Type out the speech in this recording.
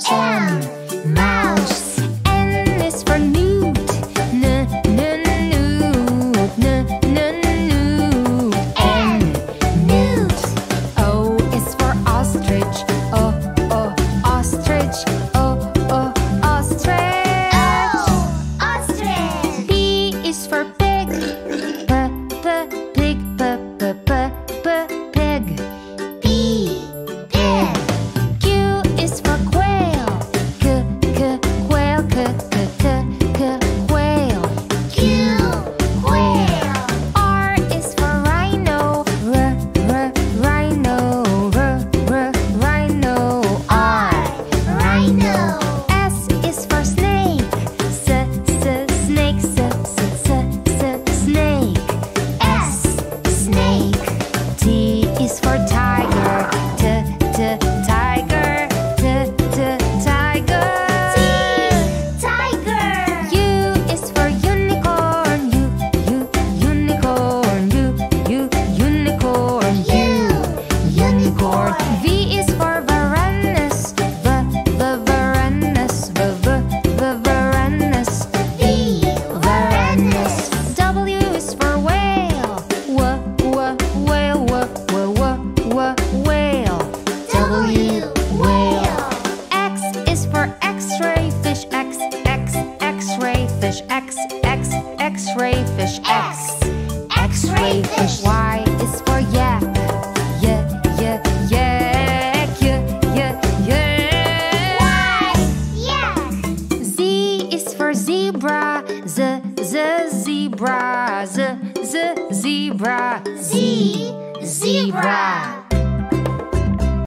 some. My fish. X, X-ray fish. Y is for yak. Y, y, yak. Y, y, yak. Z is for zebra. Z, z, zebra. Z, z, zebra. Z. Zebra.